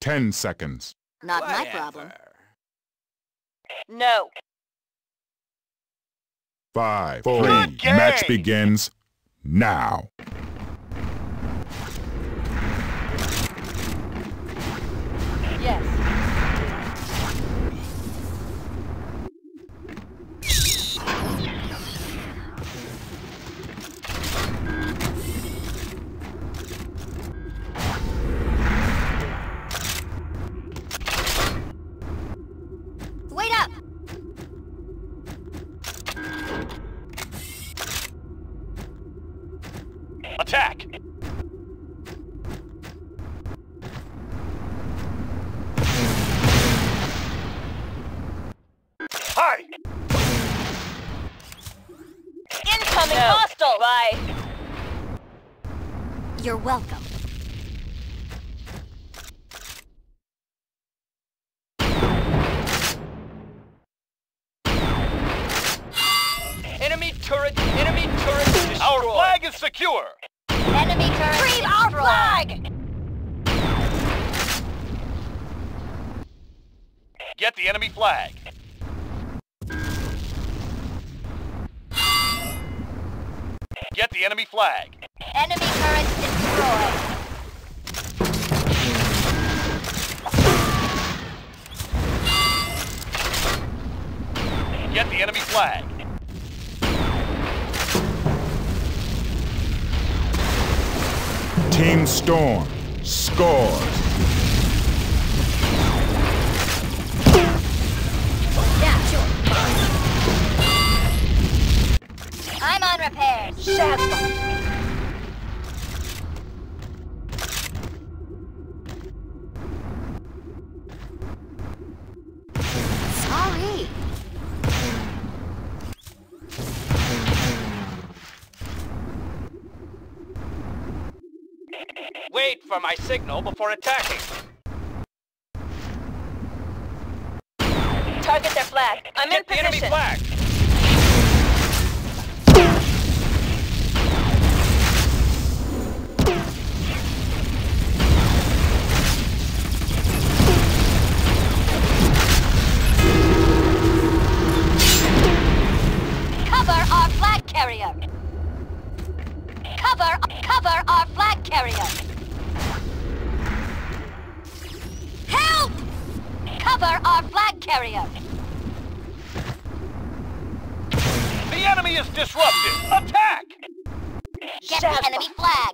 Ten seconds. Not my problem. No. Five, four, three, match begins now. You're welcome. Enemy turret, enemy turret destroyed. Our flag is secure! Enemy turret Retrieve our flag! Get the enemy flag. Get the enemy flag. Enemy turret destroyed. Get the enemy flag. Team Storm scores. Yeah, sure. I'm on repairs. Shazbot. Signal before attacking. Target their flag. I'm Get in the enemy position. flag. Is disrupted. Attack! Get the enemy flag.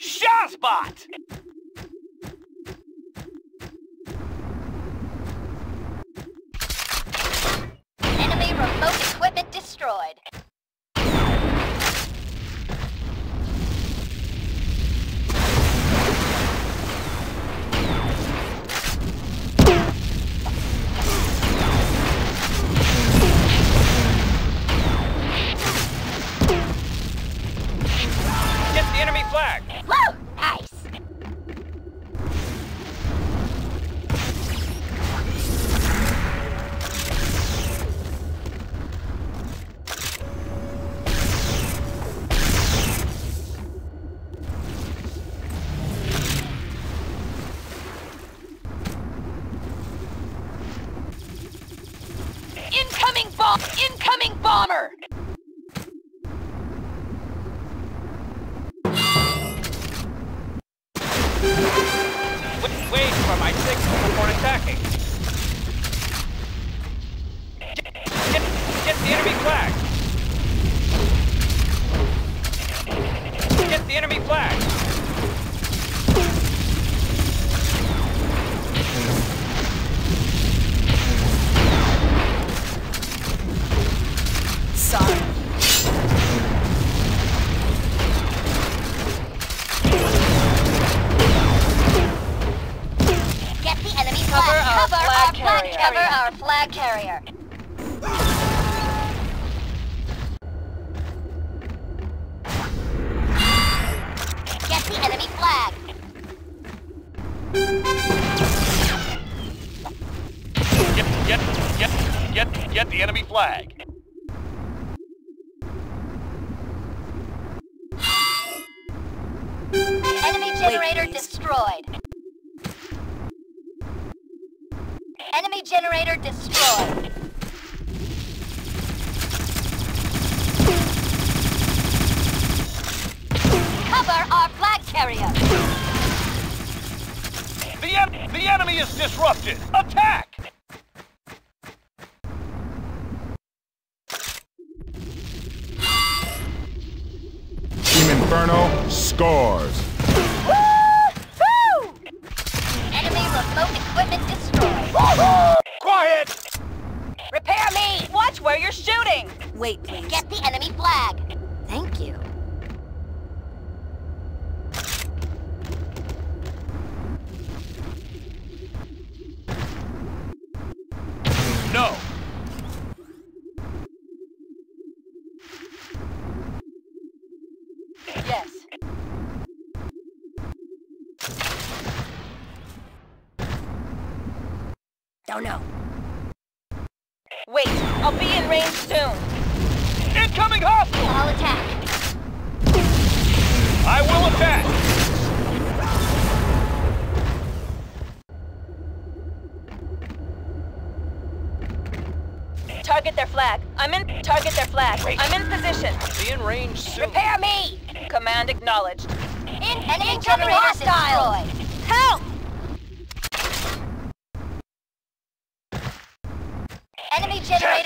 Shazbot! Incoming bomber! flag. Enemy generator destroyed. Enemy generator destroyed. Cover our flag carrier. The, en the enemy is disrupted. Attack! Inferno scores. Woo! Enemy remote equipment destroyed. Quiet! Repair me! Watch where you're shooting! Wait, please. Get the enemy flag. Thank you. Don't know. Wait, I'll be in range soon. Incoming hostile! I'll attack. I will attack! Target their flag. I'm in. Target their flag. I'm in position. Be in range soon. Repair me! Command acknowledged. In enemy Incoming generator hostile. destroyed. Help!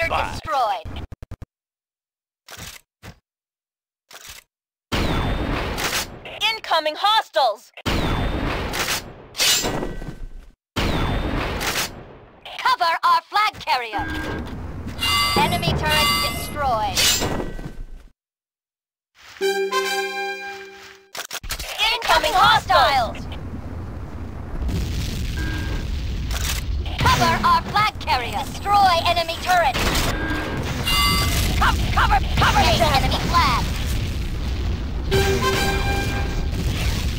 Enemy generator destroyed. Incoming hostiles! Cover our flag carrier. Enemy turret destroyed. Incoming hostiles! Cover our flag carrier. Destroy enemy turret. Co- cover, cover the enemy flag.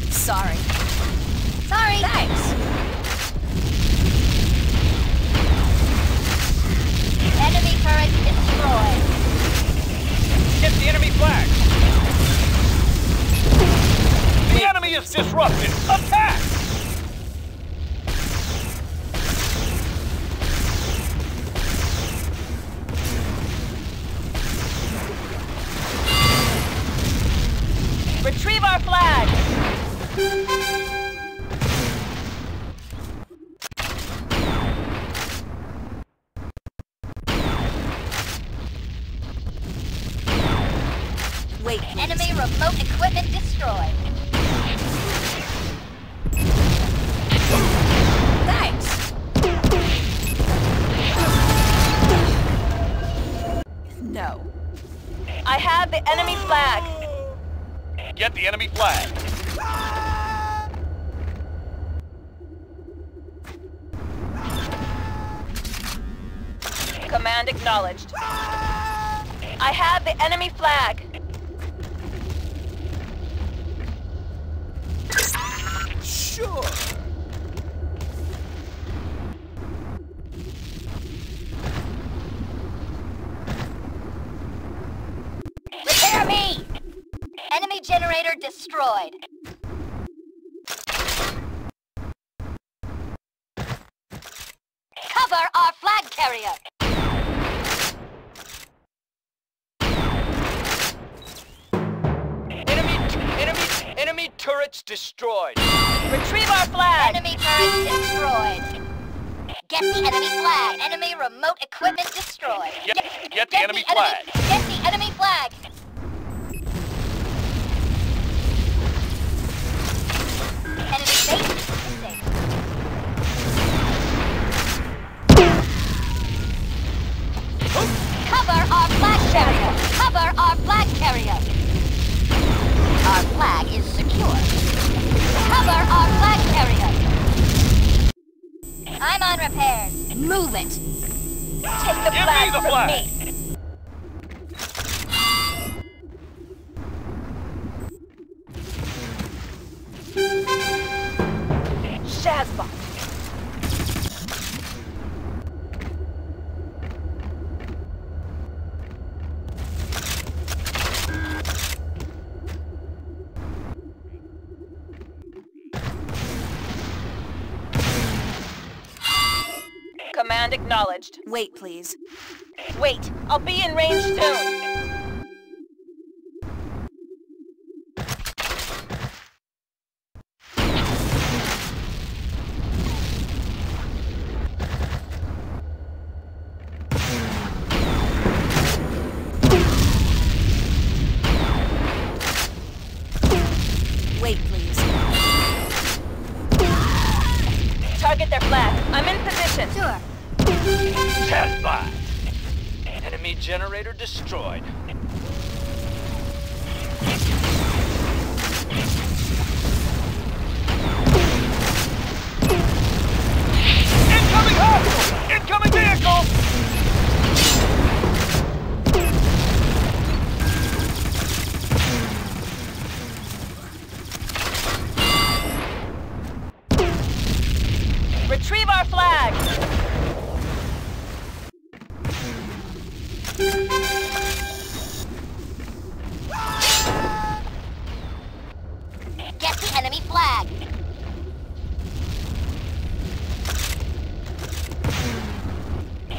Sorry. Sorry. Thanks. Enemy turret destroyed. Get the enemy flag! The enemy is disrupted. Attack! Have the enemy flag. Sure. Repair me! Enemy generator destroyed. Destroyed. Retrieve our flag. Enemy turret destroyed. Get the enemy flag. Enemy remote equipment destroyed. Get, get the enemy flag. Get the enemy flag. Wait, please. Wait, I'll be in range soon. operator destroyed. enemy flag.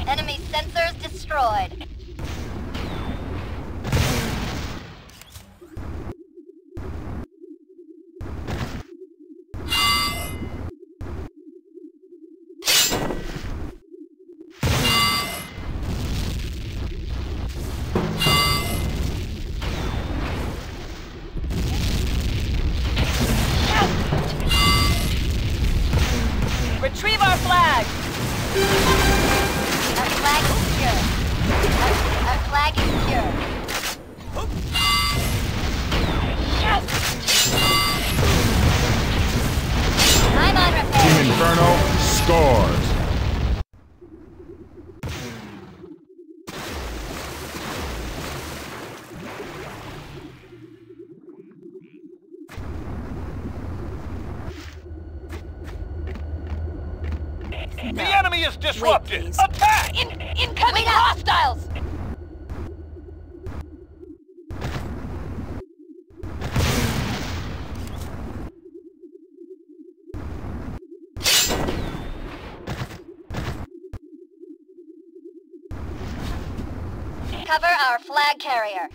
Enemy sensors destroyed. Ally is disrupted! Wait, Attack! In incoming Wait uh, hostiles! Cover our flag carrier.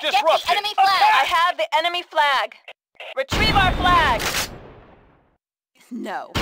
Disrupted. enemy flag. I have the enemy flag. Retrieve our flag. No.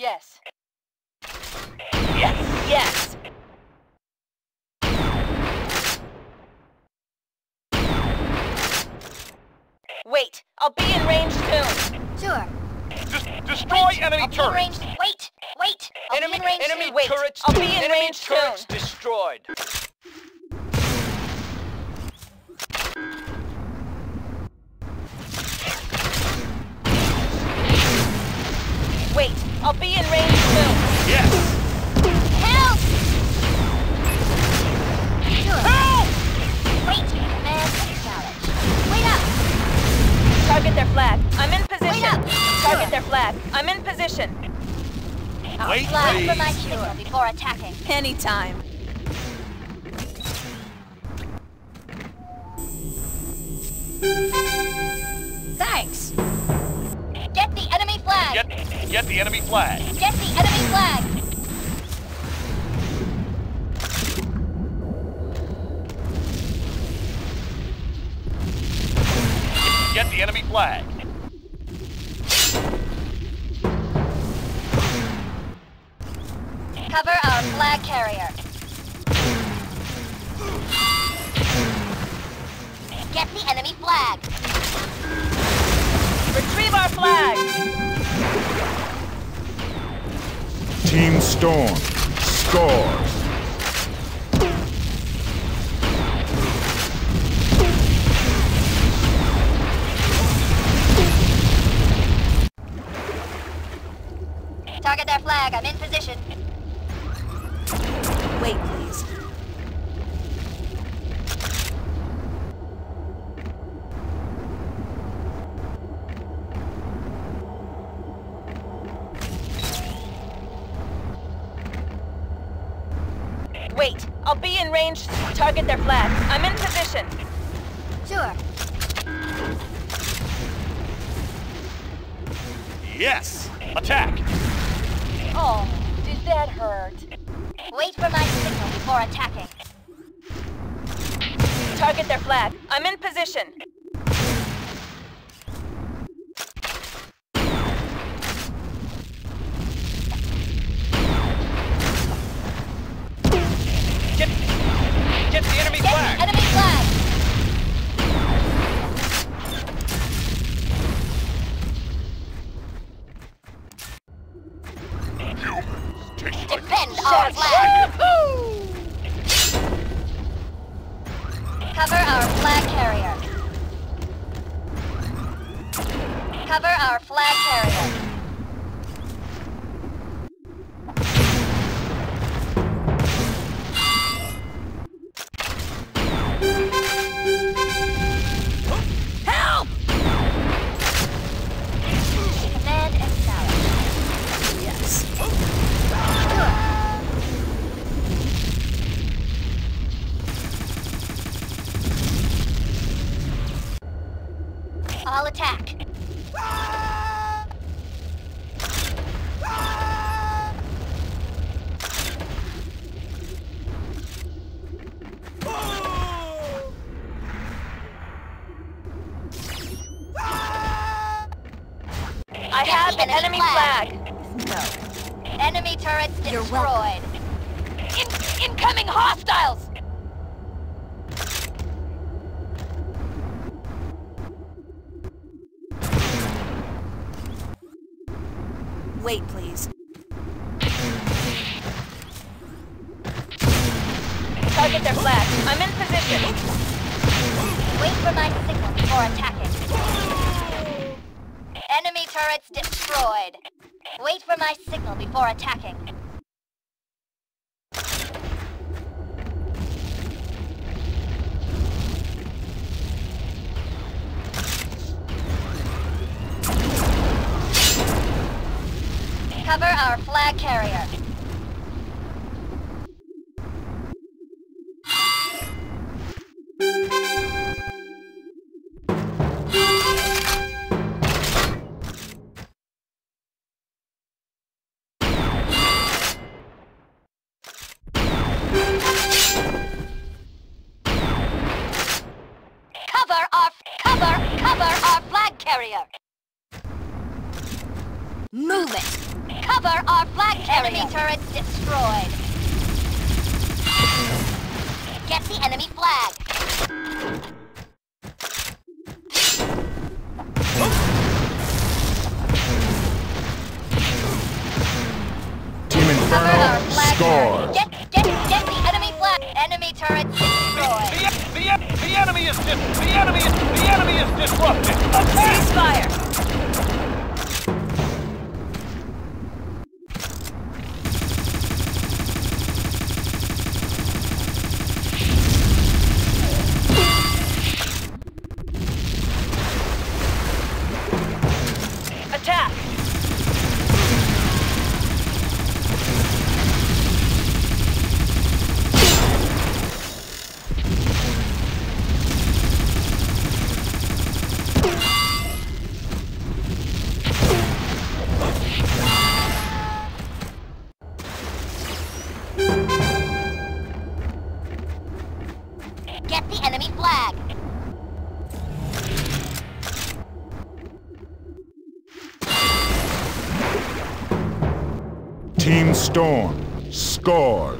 Yes. Yes! Yes. Wait, I'll be in range soon. Sure. Des- destroy enemy I'll be in range. turrets! Wait, wait. I'll Enemy, be in range enemy soon. Wait, turrets, I'll be in enemy range turrets soon. destroyed. Wait, I'll be in range soon. Yes! Help! Sure. Wait, command challenge. Wait up! Target their flag. I'm in position. Wait up. Target their flag. I'm in position. Wait, Flag for my please. signal before attacking. Anytime. Thanks. Flag. Get, get the enemy flag. Get the enemy flag. Get the enemy flag. Cover our flag carrier. Get the enemy flag. Retrieve our flag. Team Storm scores. Target their flag. I'm in position. Wait. Wait, I'll be in range. Target their flag. I'm in position. Sure. Yes! Attack! Oh, did that hurt? Wait for my signal before attacking. Target their flag. I'm in position. Get, get the enemy Get flag! an enemy flag. flag. No. Enemy turrets destroyed. In incoming hostiles! cover our flag carrier. Ceasefire! storm, scars,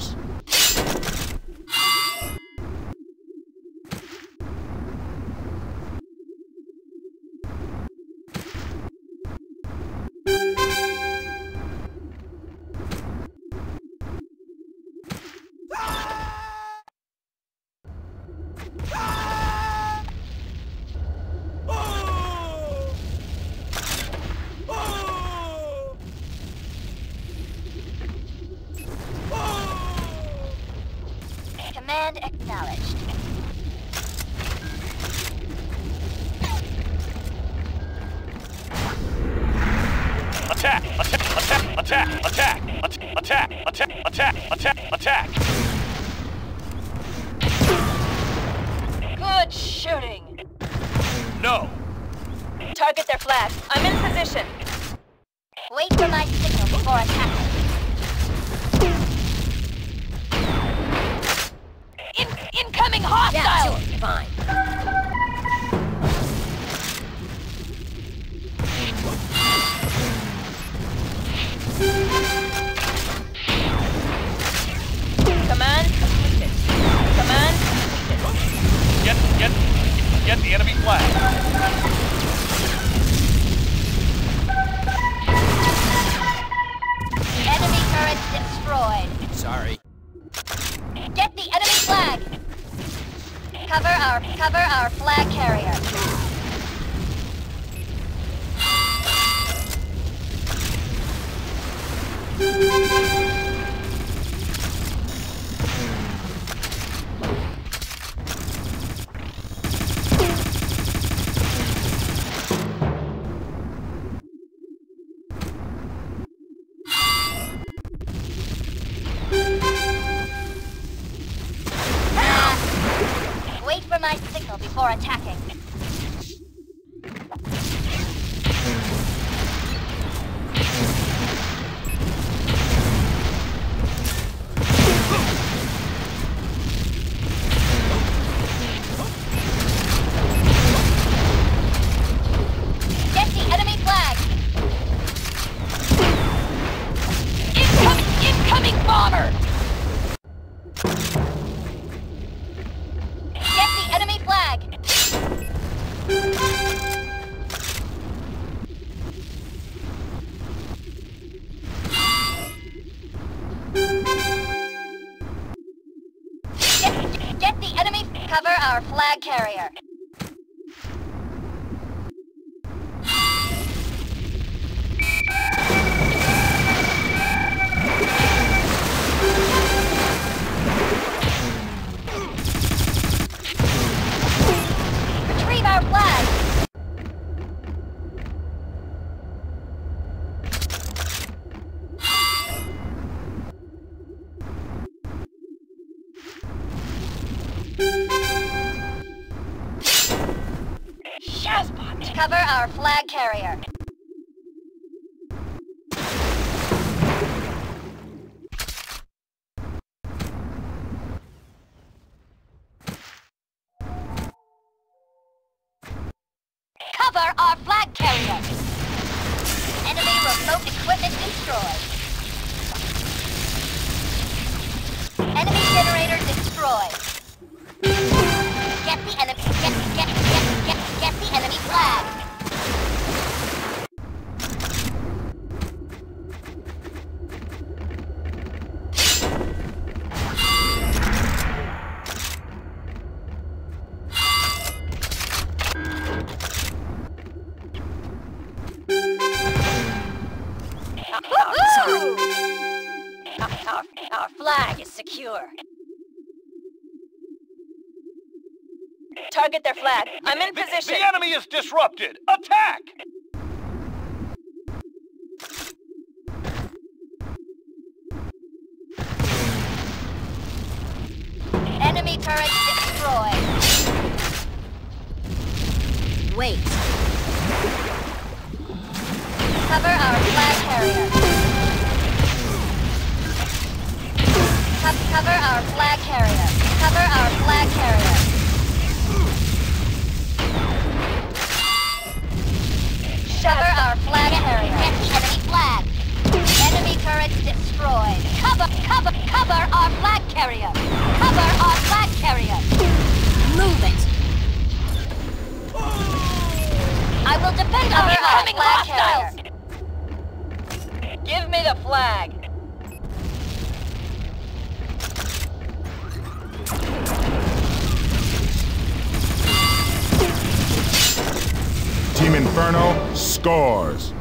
Attack! Attack! Good shooting! No! Target their flag. I'm in position. Wait for my signal before attacking. In incoming hostile! Yeah, fine. or attacking. Our flag carrier. Cover our flag carrier. Enemy remote equipment destroyed. Enemy generator destroyed. Target their flag. I'm in position. the enemy is disrupted. Attack! Cover, cover, cover our flag carrier. Cover our flag carrier. Move it. I will defend Cover our incoming flag hostiles. carrier. Give me the flag. Team Inferno scores.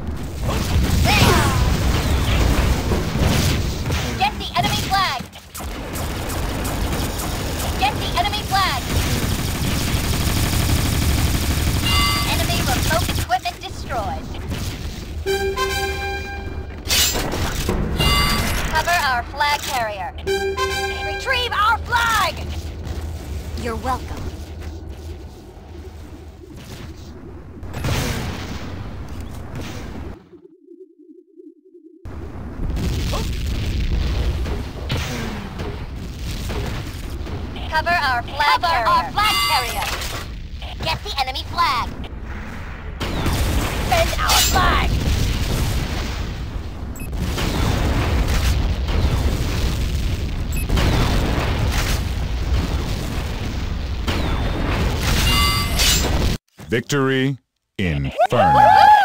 Get the enemy flag! Enemy remote equipment destroyed. Cover our flag carrier. Retrieve our flag! You're welcome. Our flag Cover carrier. our flag carrier. Get the enemy flag. Defend our flag. Victory Inferno.